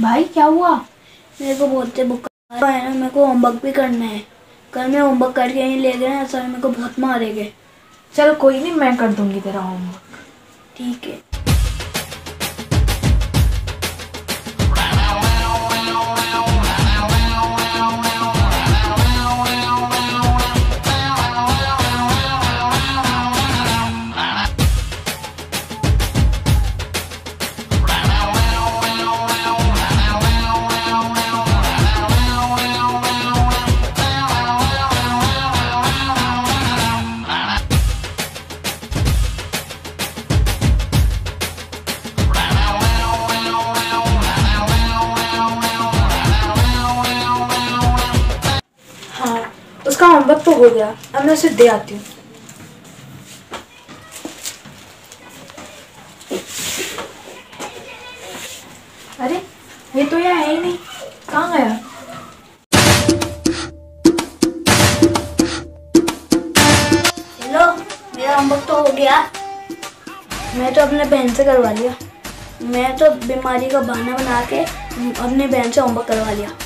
भाई क्या हुआ? मेरे को बोलते बुखार है ना मेरे को होमवर्क भी करना है। कल मैं होमवर्क करके नहीं ले गए सर मेरे को बहुत मारेंगे चलो कोई नहीं मैं कर दूँगी तेरा होमवर्क ठीक है हाँ। उसका होमवर्क तो हो गया। अब मैं उसे दे आती हूँ। अरे, ये तो यहाँ है ही नहीं। कहाँ गया? हेलो, मेरा होमवर्क तो हो गया। मैं तो अपने बहन से करवा लिया। मैं तो बीमारी का बहाना बना के अपने बहन से होमवर्क करवा लिया।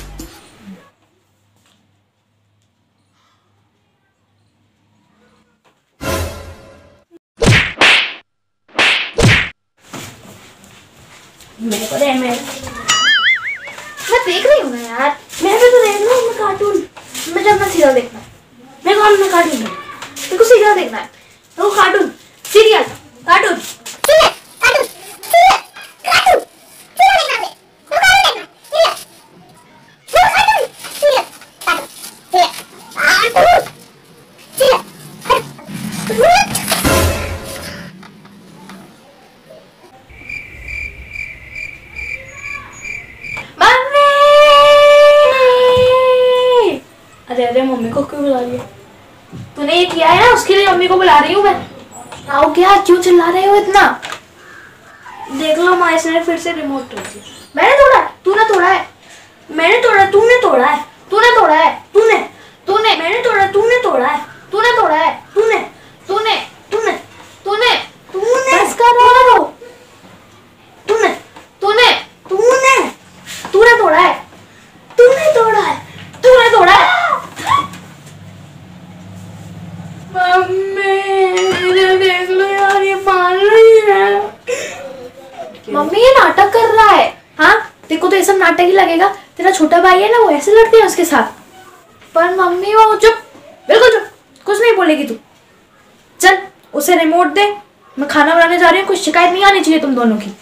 मेरे मेरे मैं देख रही हूँ यार। मैं भी देख रहा हूँ मैं कार्टून सीरियल देखना। है मेरे को कार्टून दे मेरे को सीरियल देखना है। मेरे को कार्टून सीरियल को क्यों बुला लिया। तूने ये किया है ना, उसके लिए मम्मी को बुला रही हूँ मैं। आओ क्या, क्यों चिल्ला रहे हो इतना? देख लो माँ, इसने फिर से रिमोट तोड़ दिया। मैंने तोड़ा है, तूने तोड़ा है। मैंने तोड़ा तूने तोड़ा है, तूने तोड़ा है तूने तूने मैंने तोड़ा तूने तोड़ा है तूने तोड़ा है तूने तूने तूने तूने तूने बस करो तूने तूने तूने तूने तोड़ा है तूने तोड़ा है तूने तोड़ा है मम्मी इधर देख लो यार ये मार रही है मम्मी ये नाटक कर रहा है हाँ देखो तो ये सब नाटक ही लगेगा। तेरा छोटा भाई है ना, वो ऐसे लड़ते हैं उसके साथ। पर मम्मी, वो चुप। बिल्कुल चुप। कुछ नहीं बोलेगी तू। चल, उसे रिमोट दे। मैं खाना बनाने जा रही हूँ, कुछ शिकायत नहीं आनी चाहिए तुम दोनों की।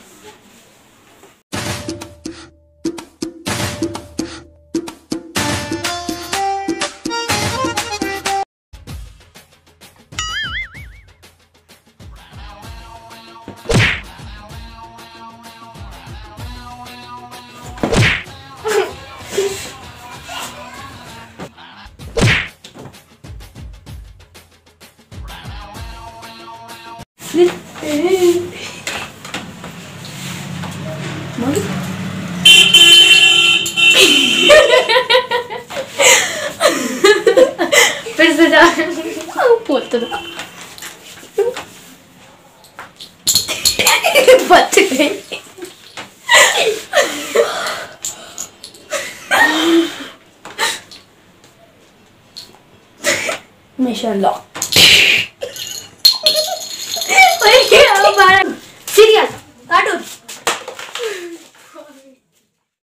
Mano. Precisava. Oh,